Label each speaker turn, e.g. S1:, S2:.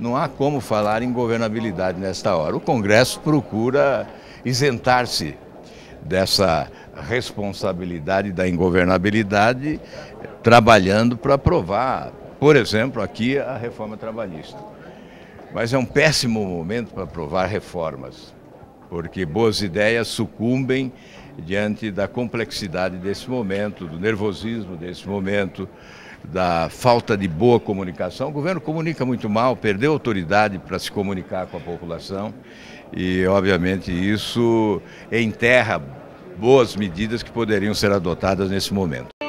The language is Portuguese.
S1: não há como falar em governabilidade nesta hora. O Congresso procura isentar-se dessa responsabilidade da ingovernabilidade, trabalhando para aprovar, por exemplo, aqui a reforma trabalhista. Mas é um péssimo momento para aprovar reformas, porque boas ideias sucumbem diante da complexidade desse momento, do nervosismo desse momento, da falta de boa comunicação. O governo comunica muito mal, perdeu autoridade para se comunicar com a população e, obviamente, isso enterra boas medidas que poderiam ser adotadas nesse momento.